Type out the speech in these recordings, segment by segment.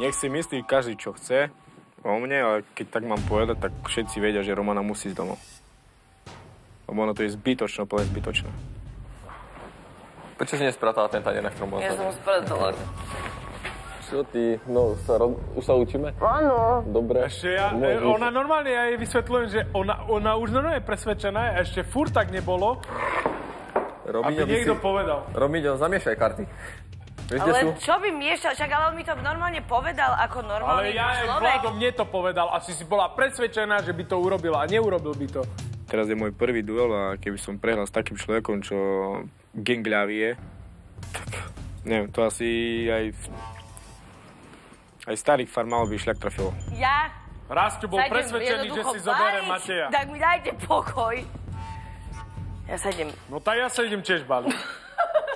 Nech si myslí každý, čo chce o mne, ale keď tak mám povedať, tak všetci vedia, že Romana musí ísť domov. Lebo ono to je zbytočné, úplne zbytočné. Prečo si nespratala ten tanier, na ktorom bola? Ja som spratala. Čo ty? No, sa ro... už sa učíme? Áno. Dobre. Ešte ja, e, Môžeš. ona normálne, ja jej vysvetľujem, že ona, ona už normálne je presvedčená a ešte furt tak nebolo, aby Romiňo, by niekto si... povedal. Romiňo, zamiešaj karty. Ale čo by miešal? Však ale on mi to normálne povedal ako normálny Ale ja aj človek. Vlado mne to povedal, asi si bola presvedčená, že by to urobila a neurobil by to. Teraz je môj prvý duel a keby som prehral s takým človekom, čo gengľavý je, tak neviem, to asi aj aj starých farmálov by šľak trafilo. Ja Rásťo bol sa idem presvedčený, že si zoberie baliť, Mateja. Tak mi dajte pokoj. Ja sa idem. No tak ja sa idem tiež baliť.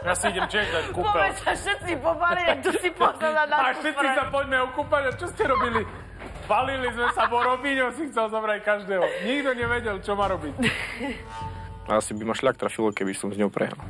Ja si idem tiež dať kúpel. Povedz sa všetci pobalili, tu si pozrela na A všetci sa poďme okúpať. A čo ste robili? Balili sme sa, bo Robíňo si chcel zobrať každého. Nikto nevedel, čo má robiť. Asi by ma šľak trafilo, keby som s ňou prehral.